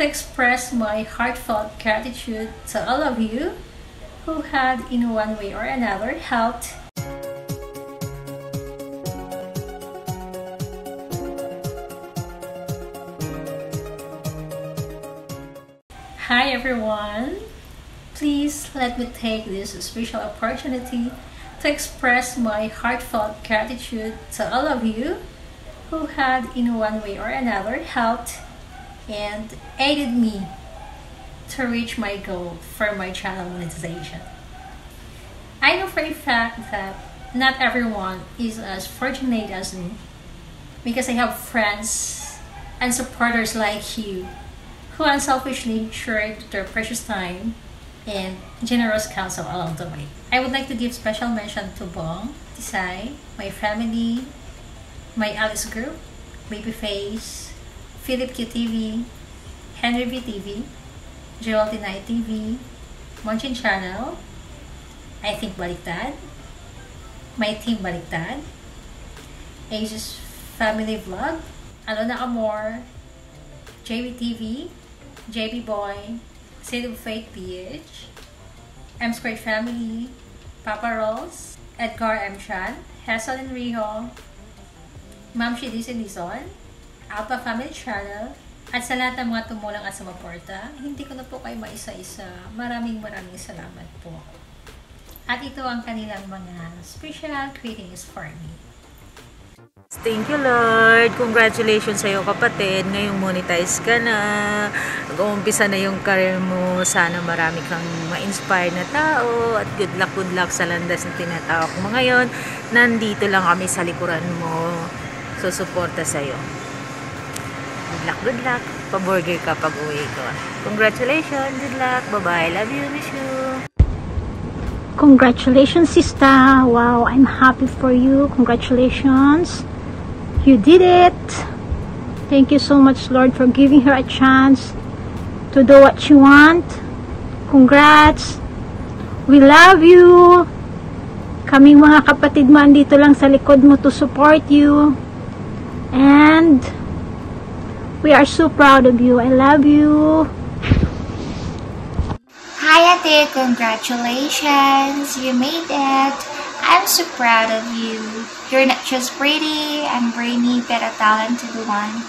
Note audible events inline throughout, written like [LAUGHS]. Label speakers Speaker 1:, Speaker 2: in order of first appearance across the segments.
Speaker 1: to express my heartfelt gratitude to all of you who had, in one way or another, helped Hi everyone! Please let me take this special opportunity to express my heartfelt gratitude to all of you who had in one way or another helped and aided me to reach my goal for my channel monetization. I know for a fact that not everyone is as fortunate as me because I have friends and supporters like you who unselfishly shared their precious time and generous counsel along the way. I would like to give special mention to Bong, Tisay, my family, my Alice Group, Babyface, Philip QTV, Henry V TV, Joel Night TV, Monchin Channel, I think Baliktad, my team Baliktad, Aegis Family Vlog, Alona Amor, JB TV, JB Boy, City of Faith PH, M Squared Family, Papa Rolls, Edgar M. Chan, Hazel and Riho, Ma'am Shidis and Alpha Family Channel, at sa lahat ng mga tumulong at sumuporta, hindi ko na po kayo maisa-isa. Maraming maraming salamat po. At ito ang kanilang mga special greetings for me.
Speaker 2: Thank you, Lord. Congratulations sa iyo, kapatid. Ngayong monetize ka na. Nag-uumpisa na yung career mo. Sana marami kang ma-inspire na tao. At good luck, good luck sa landas na tinatawag mo ngayon. Nandito lang kami sa likuran mo. Susuporta sa iyo. Luck, good luck. Paburger ka pag uwi ko. Congratulations, good luck. Bye-bye. Love you, miss you.
Speaker 3: Congratulations, sister. Wow, I'm happy for you. Congratulations. You did it. Thank you so much, Lord, for giving her a chance to do what she want. Congrats. We love you. Kaming mga kapatid mo andito lang sa likod mo to support you. And we are so proud of you. I love you.
Speaker 4: Hi Ate, congratulations! You made it! I'm so proud of you. You're not just pretty and brainy, but a talented one.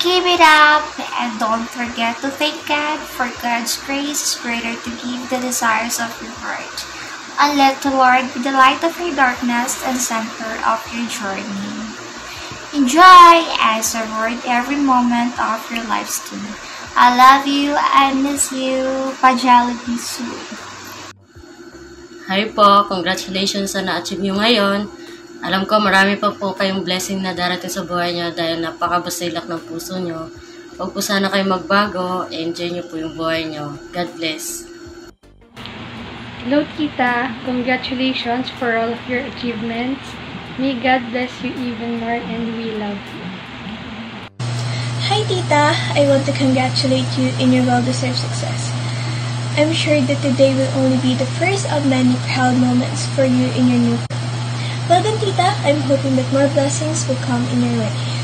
Speaker 4: Keep it up and don't forget to thank God for God's grace is greater to give the desires of your heart. And let the Lord be the light of your darkness and center of your journey. Enjoy and savor every moment of your life too. I love you. I miss you. Pajollibee soon.
Speaker 5: Hi po, congratulations sa na-achieve nyo ngayon. Alam ko marami pa po kayong blessing na darating sa buhay nyo dahil napakabasilak ng puso nyo. Huwag po sana kayo magbago, enjoy nyo po yung buhay nyo. God bless.
Speaker 6: Hello, Tita. Congratulations for all of your achievements. May God bless you even more and we love you.
Speaker 7: Hi, Tita. I want to congratulate you in your well-deserved success. I'm sure that today will only be the first of many proud moments for you in your new career. Well done, Tita. I'm hoping that more blessings will come in your way.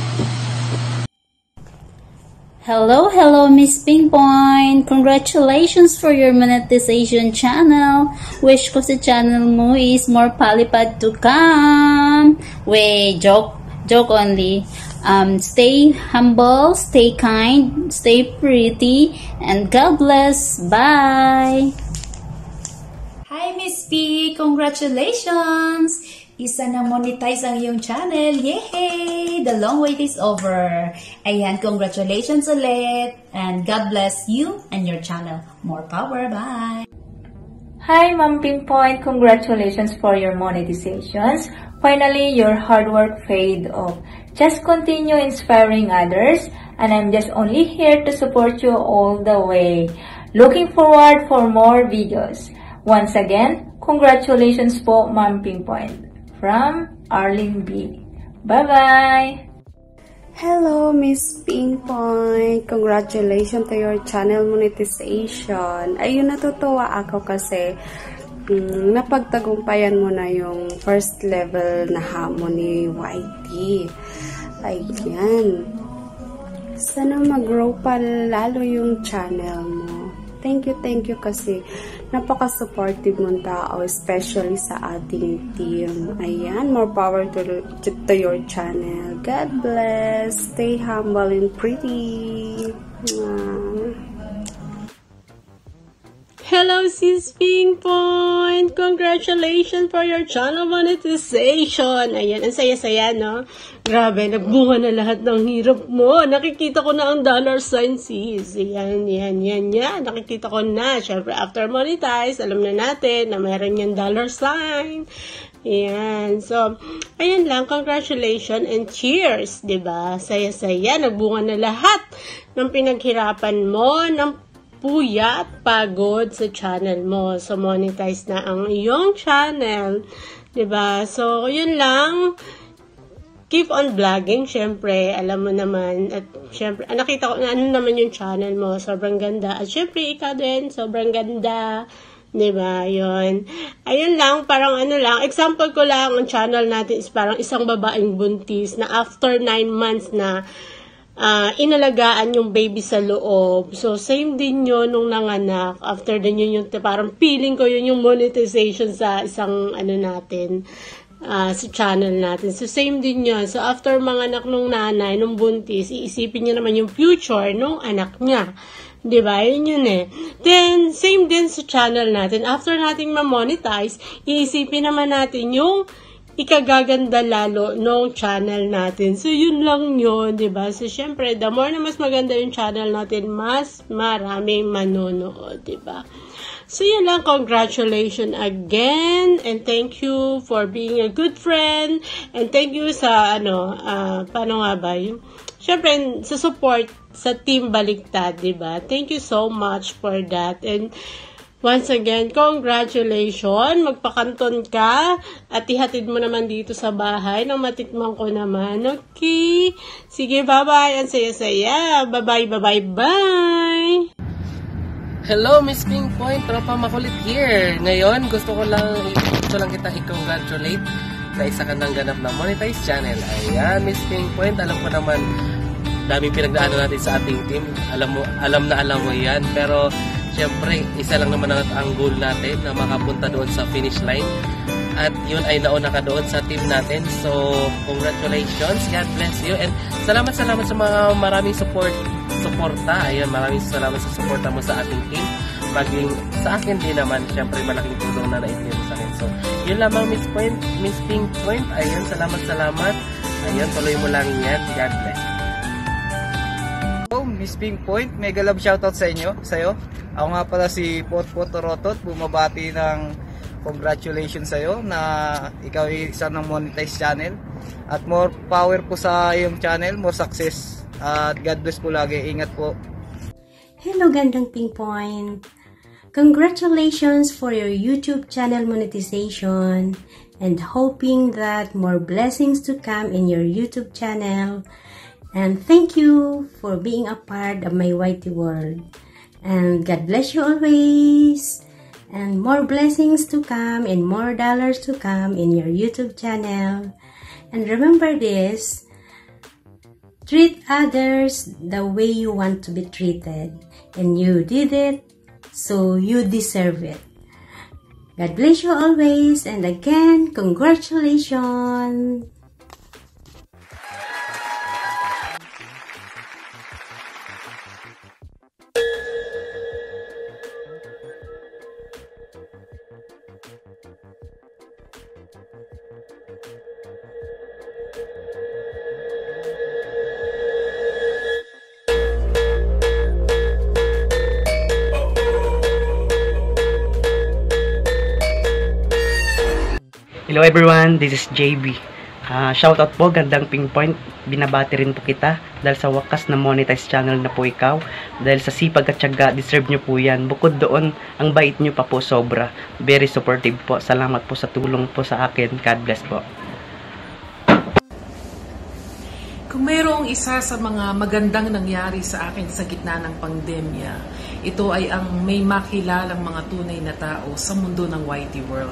Speaker 8: Hello, hello, Miss Pinpoint! Congratulations for your monetization channel! Wish ko sa channel mo is more palipad to come! Wait, joke, joke only. Um, stay humble, stay kind, stay pretty, and God bless. Bye!
Speaker 9: Hi, Miss P! Congratulations! Isa na monetize ang iyong channel. Yay! The long wait is over. Ayan, congratulations ulit. And God bless you and your channel. More power. Bye!
Speaker 10: Hi, Ma'am Pinpoint. Congratulations for your monetizations. Finally, your hard work paid off. Just continue inspiring others, and I'm just only here to support you all the way. Looking forward for more videos. Once again, congratulations po, Ma'am Pinpoint. From Arlene B. Bye-bye!
Speaker 11: Hello, Miss Pinpoint! Congratulations to your channel monetization. Ayun, natutuwa ako kasi mm, napagtagumpayan mo na yung first level na hamon ni YT. Ayan. sana mag-grow pa lalo yung channel mo. Thank you, thank you kasi napaka-supportive mong tao, especially sa ating team. Ayan, more power to, to, your channel. God bless. Stay humble and pretty. Mwah.
Speaker 12: Hello, Sis Ping Point! Congratulations for your channel monetization! Ayan, ang saya-saya, no? Grabe, nagbunga na lahat ng hirap mo. Nakikita ko na ang dollar sign, sis. Ayan, yan, yan, yan. Nakikita ko na. Siyempre, after monetize, alam na natin na mayroon yung dollar sign. Ayan. So, ayan lang. Congratulations and cheers, ba? Saya-saya. Nagbunga na lahat ng pinaghirapan mo, ng puyat, pagod sa channel mo. So, monetize na ang iyong channel. ba diba? So, yun lang. Keep on vlogging, syempre, alam mo naman, at syempre, ah, nakita ko na ano naman yung channel mo, sobrang ganda. At syempre, ikaw din, sobrang ganda. ba? 'Yon. Ayun lang, parang ano lang, example ko lang ang channel natin is parang isang babaeng buntis na after 9 months na uh, inalagaan yung baby sa loob. So, same din yun nung nanganak. After din yun yung, parang feeling ko yun yung monetization sa isang, ano natin, uh, sa channel natin. So, same din yun. So, after manganak nung nanay, nung buntis, iisipin niya naman yung future nung anak niya. Ba? Yun yun eh. Then, same din sa channel natin. After nating ma-monetize, iisipin naman natin yung ikagaganda lalo nung channel natin. So, yun lang yun, ba diba? So, syempre, the more na mas maganda yung channel natin, mas maraming manonood, ba diba? So, yun lang. Congratulations again. And thank you for being a good friend. And thank you sa, ano, uh, paano nga ba yung, syempre, sa support sa Team Baliktad, ba diba? Thank you so much for that. And, Once again, congratulations! Magpakanton ka at ihatid mo naman dito sa bahay nang matikman ko naman. Okay? Sige, bye-bye! Ang saya-saya! Bye-bye, bye-bye, bye!
Speaker 13: Hello, Miss Pink Point! Tropa makulit here! Ngayon, gusto ko lang, gusto lang kita i-congratulate na isa ka ng ganap na monetize channel. Ayan, Miss Pink Point, alam ko naman daming pinagdaanan natin sa ating team. Alam mo, alam na alam mo yan. Pero, Siyempre, isa lang naman ang, goal natin na makapunta doon sa finish line. At yun ay nauna ka doon sa team natin. So, congratulations. God bless you. And salamat, salamat sa mga maraming support, suporta. Ayun, maraming salamat sa suporta mo sa ating team. Maging sa akin din naman, syempre malaking tulong na naitinin sa akin. So, yun lamang Miss Point, Miss Pink Point. Ayun, salamat, salamat. Ayun, tuloy mo lang yan. God bless.
Speaker 14: Miss Pink Point, mega love shoutout sa inyo, sa'yo. Ako nga pala si Potpot Torotot, bumabati ng congratulations sa'yo na ikaw isa ng monetize channel. At more power po sa iyong channel, more success. At God bless po lagi. Ingat po.
Speaker 15: Hello gandang Pink Point. Congratulations for your YouTube channel monetization and hoping that more blessings to come in your YouTube channel. And thank you for being a part of my Whitey world. And God bless you always. And more blessings to come and more dollars to come in your YouTube channel. And remember this, treat others the way you want to be treated. And you did it, so you deserve it. God bless you always. And again, congratulations.
Speaker 16: Hello everyone, this is JB. Uh, ah, shoutout po, gandang ping point. Binabati rin po kita dahil sa wakas na monetize channel na po ikaw. Dahil sa sipag at syaga, deserve nyo po yan. Bukod doon, ang bait nyo pa po sobra. Very supportive po. Salamat po sa tulong po sa akin. God bless po.
Speaker 17: Kung mayroong isa sa mga magandang nangyari sa akin sa gitna ng pandemya, ito ay ang may makilalang mga tunay na tao sa mundo ng YT world.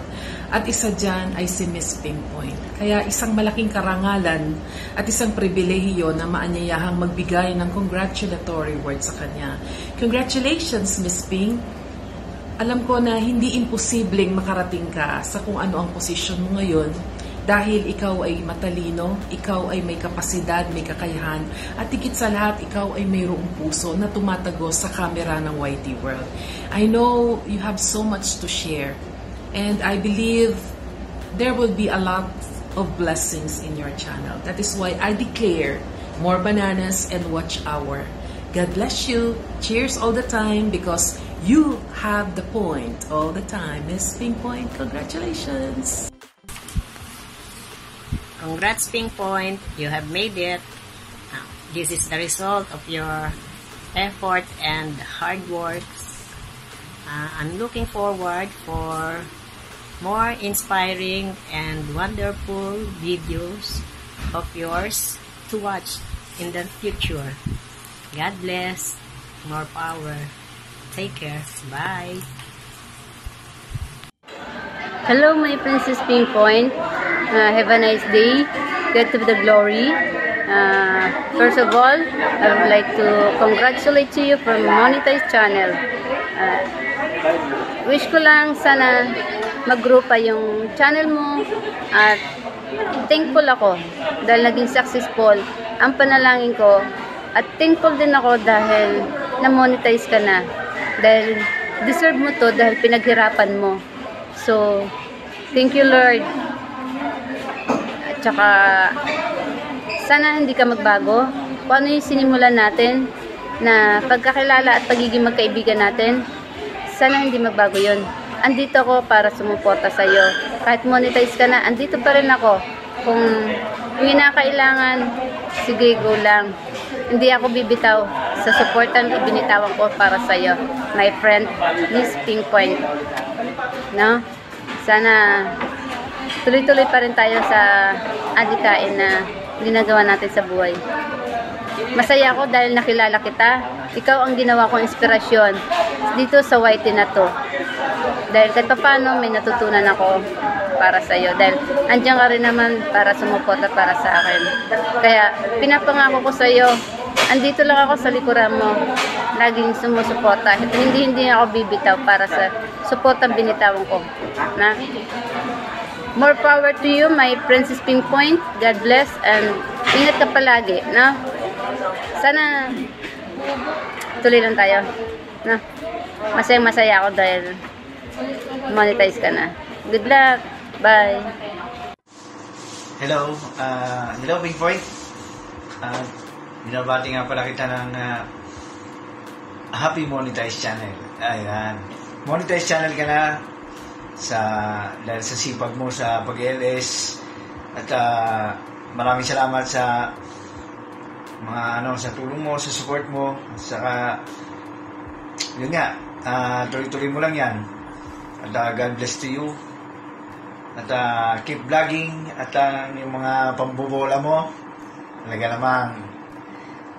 Speaker 17: At isa dyan ay si Miss Pinpoint. Kaya isang malaking karangalan at isang pribilehiyo na maanyayahang magbigay ng congratulatory word sa kanya. Congratulations, Miss Ping! Alam ko na hindi imposibleng makarating ka sa kung ano ang posisyon mo ngayon dahil ikaw ay matalino, ikaw ay may kapasidad, may kakayahan, at higit sa lahat, ikaw ay mayroong puso na tumatagos sa kamera ng YT World. I know you have so much to share, and I believe there will be a lot of blessings in your channel. That is why I declare more bananas and watch hour. God bless you. Cheers all the time because you have the point all the time. Miss Pink Point, congratulations.
Speaker 18: Congrats, Pink Point. You have made it. This is the result of your effort and hard work. Uh, I'm looking forward for more inspiring and wonderful videos of yours to watch in the future. God bless. More power. Take care. Bye.
Speaker 19: Hello, my Princess Pinpoint. Uh, have a nice day. Get to the glory. Uh, first of all, I would like to congratulate you from Monetize Channel. Uh, wish ko lang sana mag-grow pa yung channel mo at thankful ako dahil naging successful ang panalangin ko at thankful din ako dahil na-monetize ka na dahil deserve mo to dahil pinaghirapan mo so thank you Lord at saka sana hindi ka magbago kung ano yung sinimulan natin na pagkakilala at pagiging magkaibigan natin sana hindi magbago yon andito ako para sumuporta sa iyo. Kahit monetize ka na, andito pa rin ako. Kung yung inakailangan, sige, go lang. Hindi ako bibitaw sa supportan ibinitawan ko para sa iyo. My friend, Miss Pinpoint. No? Sana tuloy-tuloy pa rin tayo sa adikain na ginagawa natin sa buhay. Masaya ako dahil nakilala kita. Ikaw ang ginawa kong inspirasyon dito sa YT na to. Dahil kahit paano may natutunan ako para sa iyo. Dahil andyan ka rin naman para sumuporta para sa akin. Kaya pinapangako ko sa iyo, andito lang ako sa likuran mo. Laging sumusuporta. Hindi hindi ako bibitaw para sa suportang binitawan ko. Na? More power to you, my Princess Pinpoint. God bless and ingat ka palagi. No? Sana tuloy lang tayo. No? Masayang masaya ako dahil monetize ka na. Good luck. Bye.
Speaker 14: Hello, uh, hello Boy. Uh, binabati nga pala kita ng uh, Happy Monetize Channel. Ayan. Monetize Channel ka na sa dahil sa sipag mo sa pag-LS at uh, maraming salamat sa mga ano sa tulong mo, sa support mo, saka yun nga, uh, tuloy-tuloy mo lang yan. At uh, God bless to you. At uh, keep vlogging at uh, yung mga pambobola mo, talaga namang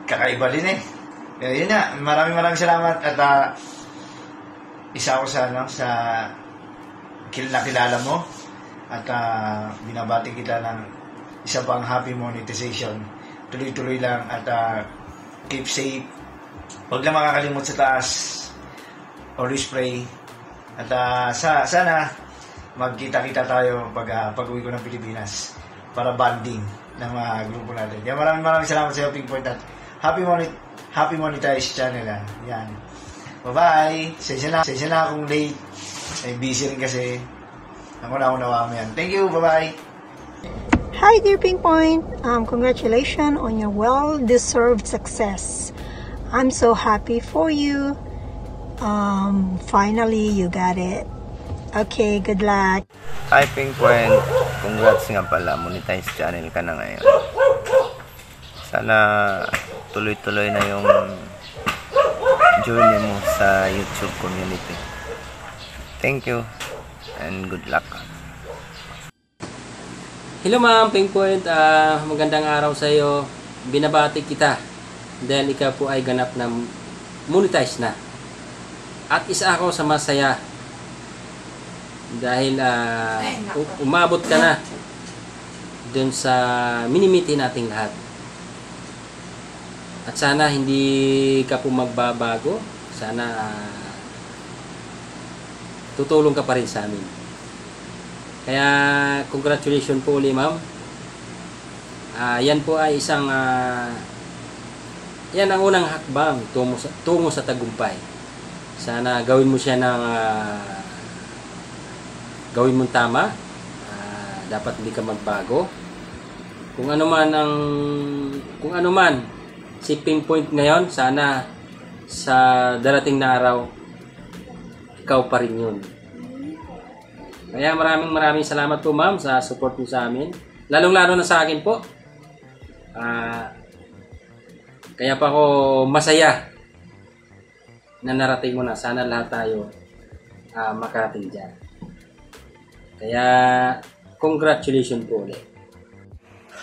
Speaker 14: kakaiba din eh. Kaya yun nga, maraming maraming salamat at uh, isa ako sa, ano, sa nakilala mo at uh, binabati kita ng isa pang happy monetization. Tuloy-tuloy lang at uh, keep safe. Huwag lang makakalimot sa taas. Always pray. At uh, sa, sana magkita-kita tayo pag uh, pag-uwi ko ng Pilipinas para bonding ng mga grupo natin. Yan, maraming maraming salamat sa iyo, Pink Point. At happy, monet, happy monetize channel. Yan. Bye-bye. Sensya na, sensya na akong late. Ay, busy rin kasi. Ako na ako nawa mo yan. Thank you. Bye-bye.
Speaker 20: Hi, dear Pink Point. Um, congratulations on your well-deserved success. I'm so happy for you. Um, finally, you got it. Okay, good luck.
Speaker 21: Hi, Pink Point. Congrats nga pala. Monetize channel ka na ngayon. Sana tuloy-tuloy na yung journey mo sa YouTube community. Thank you and good luck.
Speaker 22: Hello ma'am, Pink Point. Uh, magandang araw sa iyo.
Speaker 23: binabati kita dahil ikaw po ay ganap na monetize na. At isa ako sa masaya dahil uh, umabot ka na dun sa minimiti nating lahat. At sana hindi ka po magbabago. Sana uh, tutulong ka pa rin sa amin. Kaya congratulations po ulit ma'am. Uh, yan po ay isang uh, yan ang unang hakbang tungo sa, tungo sa tagumpay. Sana gawin mo siya ng uh, gawin mong tama. Uh, dapat hindi ka magbago. Kung ano man ang kung ano man si pinpoint ngayon, sana sa darating na araw ikaw pa rin yun. Kaya maraming maraming salamat po ma'am sa support mo sa amin. Lalong-lalo na sa akin po. Uh, kaya pa ako masaya na narating mo na. Sana lahat tayo uh, makarating dyan. Kaya, congratulations po ulit.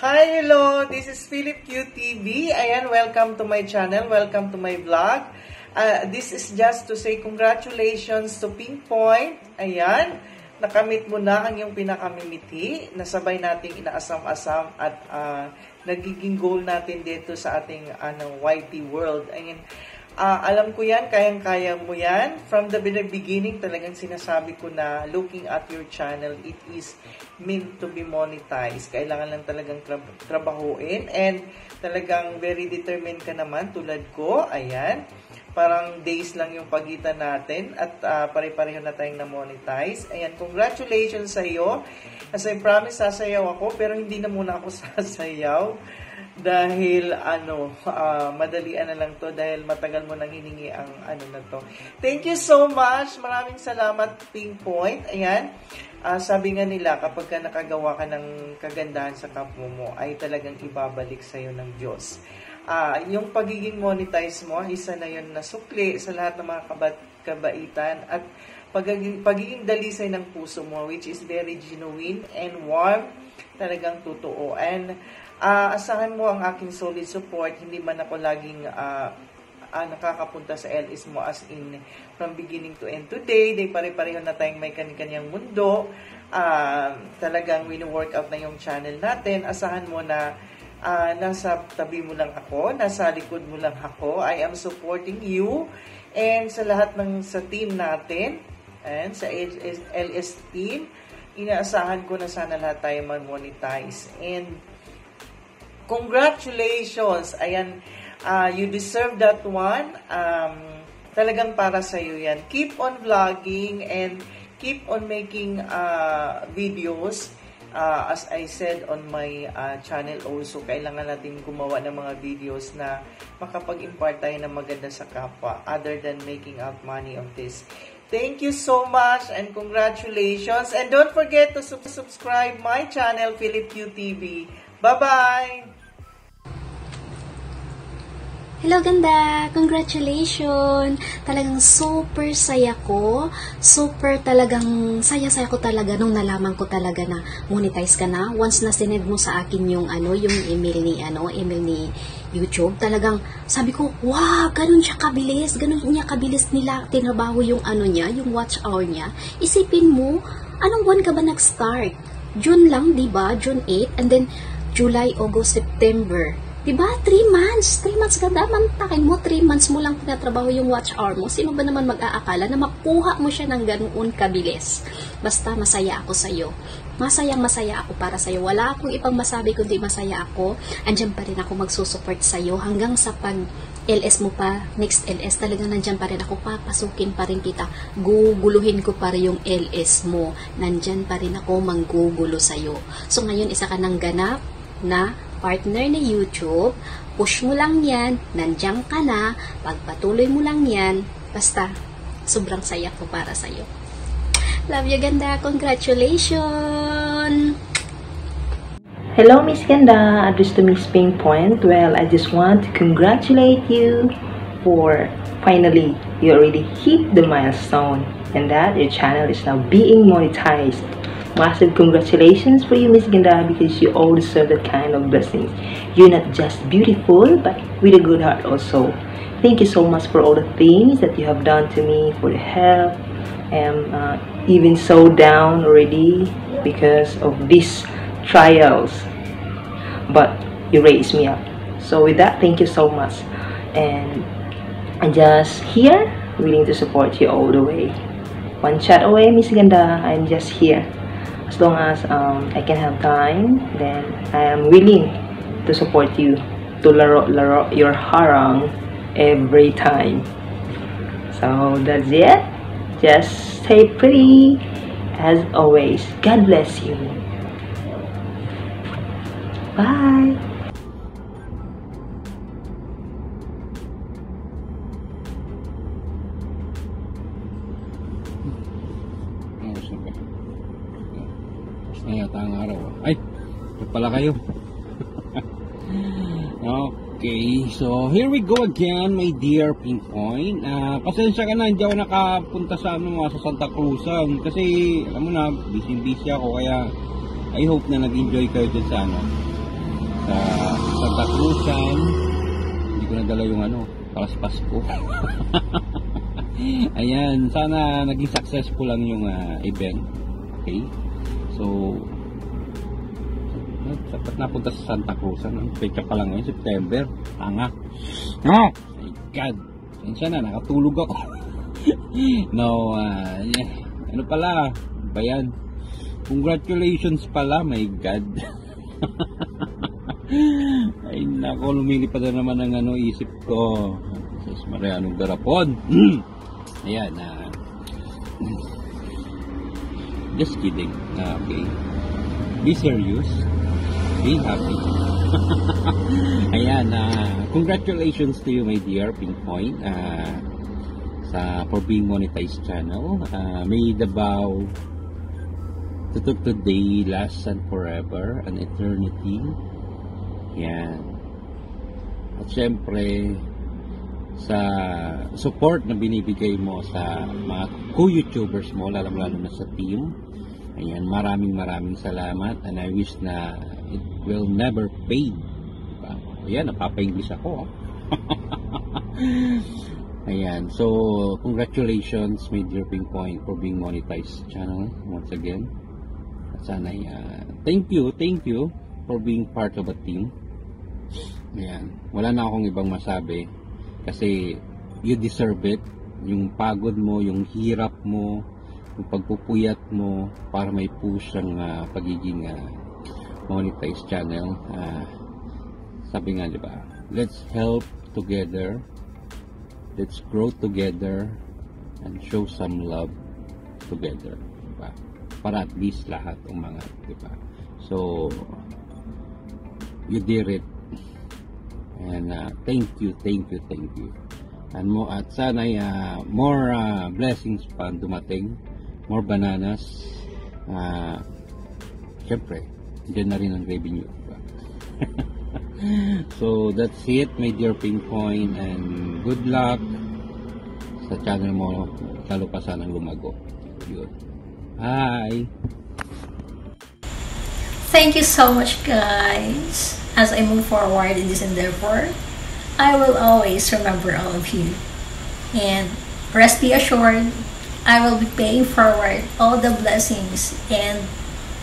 Speaker 22: Hi, hello! This is Philip QTV. Ayan, welcome to my channel. Welcome to my vlog. Uh, this is just to say congratulations to Pinpoint. Ayan, nakamit mo na ang iyong pinakamimiti. Nasabay nating inaasam-asam at uh, nagiging goal natin dito sa ating ano, YT world. Ayan, uh, alam ko yan, kayang-kaya mo yan. From the beginning, talagang sinasabi ko na looking at your channel, it is meant to be monetized. Kailangan lang talagang tra trabahuin and talagang very determined ka naman tulad ko. Ayan parang days lang yung pagitan natin at uh, pare-pareho na tayong na-monetize. Ayan, congratulations sa iyo. As I promise, sasayaw ako, pero hindi na muna ako [LAUGHS] sasayaw dahil ano, uh, madalian na lang to dahil matagal mo nang hiningi ang ano na to. Thank you so much. Maraming salamat, Pinpoint. Ayan. Uh, sabi nga nila, kapag ka nakagawa ka ng kagandahan sa kapwa mo, ay talagang ibabalik sa'yo ng Diyos uh, yung pagiging monetize mo, isa na yun na sukli sa lahat ng mga kabat kabaitan at pagiging, pagiging dalisay ng puso mo, which is very genuine and warm, talagang totoo. And uh, asahan mo ang aking solid support, hindi man ako laging uh, uh, nakakapunta sa LS mo as in from beginning to end today. Day pare-pareho na tayong may kanyang mundo. Uh, talagang wino-work out na yung channel natin. Asahan mo na uh, nasa tabi mo lang ako, nasa likod mo lang ako. I am supporting you and sa lahat ng sa team natin and sa LS, team, inaasahan ko na sana lahat tayo mag-monetize. And congratulations! Ayan, uh, you deserve that one. Um, talagang para sa iyo yan. Keep on vlogging and keep on making uh, videos uh, as I said on my uh, channel also, kailangan natin gumawa ng mga videos na makapag-impart tayo ng maganda sa kapwa other than making out money of this. Thank you so much and congratulations. And don't forget to subscribe my channel, Philip QTV. Bye-bye!
Speaker 3: Hello ganda! Congratulations! Talagang super saya ko. Super talagang saya-saya ko talaga nung nalaman ko talaga na monetize ka na. Once na sinend mo sa akin yung ano, yung email ni ano, email ni YouTube, talagang sabi ko, wow, ganun siya kabilis, ganun niya kabilis nila tinabaho yung ano niya, yung watch hour niya. Isipin mo, anong buwan ka ba nag-start? June lang, 'di ba? June 8 and then July, August, September. Diba? 3 months. 3 months ganda. Mantakin mo, 3 months mo lang tinatrabaho yung watch hour mo. Sino ba naman mag-aakala na makuha mo siya ng ganoon kabilis? Basta masaya ako sa'yo. Masayang masaya ako para sa'yo. Wala akong ipang masabi kundi masaya ako. Andyan pa rin ako magsusupport sa'yo hanggang sa pag LS mo pa, next LS, talaga nandyan pa rin ako, papasukin pa rin kita, guguluhin ko pa rin yung LS mo, nandyan pa rin ako manggugulo sa'yo. So ngayon, isa ka ng ganap na partner na YouTube, push mo lang yan, nandiyan ka na, pagpatuloy mo lang yan, basta, sobrang saya ko para sa'yo. Love you, ganda. Congratulations!
Speaker 24: Hello, Miss Ganda. Address to Miss Pink Point. Well, I just want to congratulate you for finally you already hit the milestone and that your channel is now being monetized. Massive congratulations for you, Miss Ganda, because you all deserve that kind of blessings. You're not just beautiful, but with a good heart also. Thank you so much for all the things that you have done to me, for the help. I'm uh, even so down already because of these trials. But you raised me up. So with that, thank you so much. And I'm just here, willing to support you all the way. One chat away, Miss Ganda. I'm just here. As long as um, I can have time, then I am willing to support you to laro, laro your harang every time. So that's it. Just stay pretty as always. God bless you. Bye.
Speaker 25: Kayo. okay, so here we go again, my dear Pinpoint. Ah, pasensya ka na, hindi ako nakapunta sa ano sa Santa Cruzan. Kasi, alam mo na, busy-busy ako. Kaya, I hope na nag-enjoy kayo dyan sa ano, sa Santa Cruzan. Hindi ko nadala yung ano, palaspas ko. [LAUGHS] Ayan, sana naging successful lang yung ah, event. Okay? So, dapat napunta sa Santa Cruz. Ano? Pecha pa lang ngayon, September. Tanga. No! My God! Sensya na, nakatulog ako. [LAUGHS] no, ah, yeah. ano pala, bayan. Congratulations pala, my God. [LAUGHS] Ay, nako, lumilipad na naman ang ano, isip ko. Jesus Maria, anong garapon? [CLEARS THROAT] Ayan, ah. just kidding. Ah, okay. Be serious. Be happy. [LAUGHS] Ayan, ah, congratulations to you, my dear Pinpoint. Ah, sa for being monetized channel. Ah, may the vow to to today last and forever, an eternity. Yan. At syempre, sa support na binibigay mo sa mga co-youtubers mo, lalong-lalo na sa team. Ayan, maraming maraming salamat and I wish na it will never fade. Diba? Ayan, napapa-English ako. ah. [LAUGHS] Ayan, so congratulations my dear Ping Point for being monetized channel once again. Sana uh, thank you, thank you for being part of a team. Ayan, wala na akong ibang masabi kasi you deserve it. Yung pagod mo, yung hirap mo, yung pagpupuyat mo para may push ang ah, pagiging ah, monetized channel. Ah, sabi nga, di ba? Let's help together. Let's grow together and show some love together. Di ba? Para at least lahat umangat, di ba? So, you did it. And uh, thank you, thank you, thank you. And mo at sana uh, more uh, blessings pa dumating, more bananas. Uh, Siyempre, dyan na rin ang revenue. diba? [LAUGHS] so that's it, my dear Pinpoint, and good luck sa channel mo. Lalo pa sanang lumago. Yun. Bye!
Speaker 26: Thank you so much, guys. As I move forward in this endeavor, I will always remember all of you. And rest be assured, I will be paying forward all the blessings and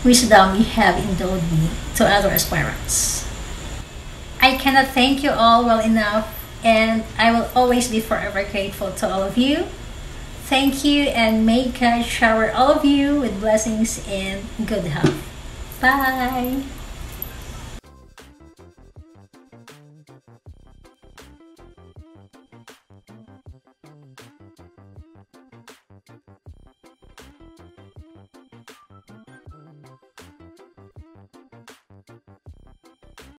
Speaker 26: wisdom you have endowed me to other aspirants. I cannot thank you all well enough, and I will always be forever grateful to all of you. Thank you, and may God shower all of you with blessings and good health. Bye.